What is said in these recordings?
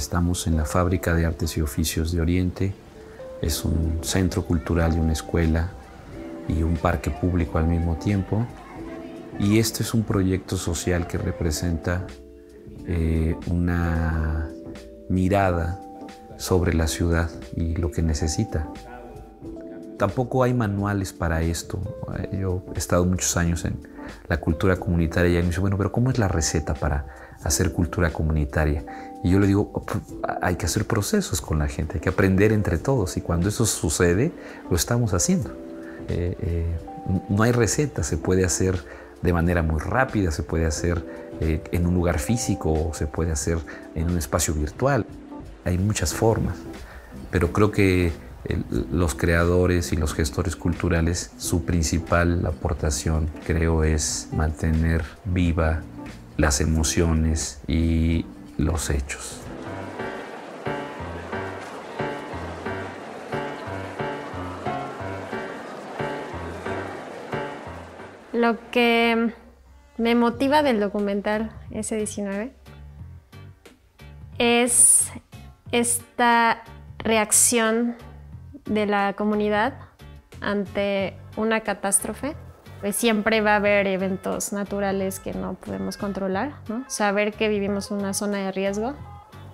Estamos en la Fábrica de Artes y Oficios de Oriente. Es un centro cultural y una escuela y un parque público al mismo tiempo. Y este es un proyecto social que representa eh, una mirada sobre la ciudad y lo que necesita. Tampoco hay manuales para esto. Yo he estado muchos años en la cultura comunitaria y me dice, bueno, pero ¿cómo es la receta para hacer cultura comunitaria? Y yo le digo, oh, pues, hay que hacer procesos con la gente, hay que aprender entre todos y cuando eso sucede, lo estamos haciendo. Eh, eh, no hay receta, se puede hacer de manera muy rápida, se puede hacer eh, en un lugar físico o se puede hacer en un espacio virtual. Hay muchas formas, pero creo que los creadores y los gestores culturales, su principal aportación creo es mantener viva las emociones y los hechos. Lo que me motiva del documental S19 es esta reacción de la comunidad ante una catástrofe. Pues siempre va a haber eventos naturales que no podemos controlar, saber que vivimos en una zona de riesgo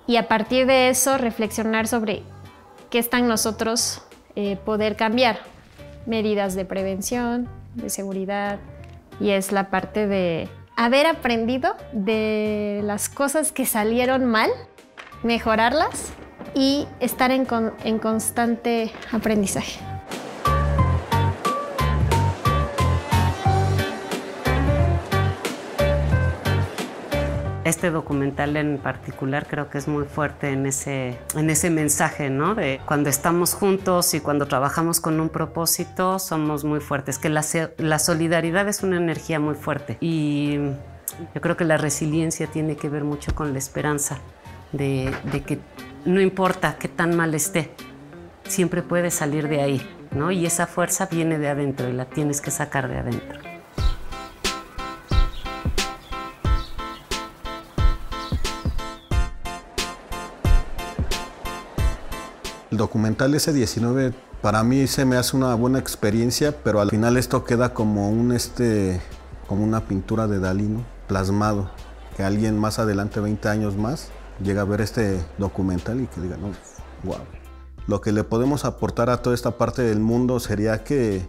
y a partir de eso reflexionar sobre qué está en nosotros eh, poder cambiar. Medidas de prevención, de seguridad y es la parte de haber aprendido de las cosas que salieron mal, mejorarlas y estar en, en constante aprendizaje. Este documental en particular creo que es muy fuerte en ese, en ese mensaje, ¿no? De cuando estamos juntos y cuando trabajamos con un propósito, somos muy fuertes. Que la, la solidaridad es una energía muy fuerte. Y yo creo que la resiliencia tiene que ver mucho con la esperanza de, de que no importa qué tan mal esté, siempre puedes salir de ahí, ¿no? Y esa fuerza viene de adentro y la tienes que sacar de adentro. El documental S19 para mí se me hace una buena experiencia, pero al final esto queda como un este como una pintura de Dalí, plasmado, que alguien más adelante, 20 años más, llega a ver este documental y que diga, no, wow. Lo que le podemos aportar a toda esta parte del mundo sería que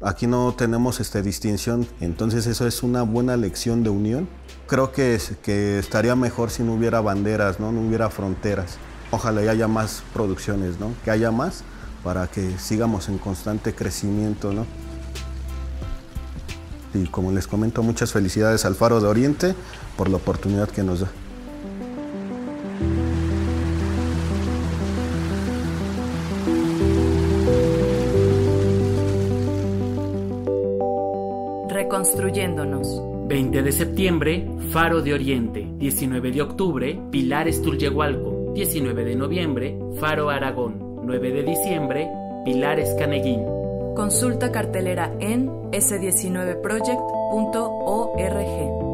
aquí no tenemos este, distinción, entonces eso es una buena lección de unión. Creo que, que estaría mejor si no hubiera banderas, ¿no? no hubiera fronteras. Ojalá haya más producciones, ¿no? que haya más para que sigamos en constante crecimiento. ¿no? Y como les comento, muchas felicidades al Faro de Oriente por la oportunidad que nos da. Reconstruyéndonos. 20 de septiembre, Faro de Oriente. 19 de octubre, Pilares Tulyehualco. 19 de noviembre, Faro Aragón. 9 de diciembre, Pilares Caneguín. Consulta cartelera en s19project.org.